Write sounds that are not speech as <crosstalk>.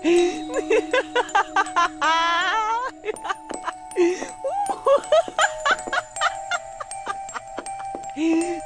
Hey. <laughs> <laughs> Hee!